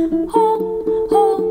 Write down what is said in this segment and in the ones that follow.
Ho, ho,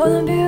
All I'm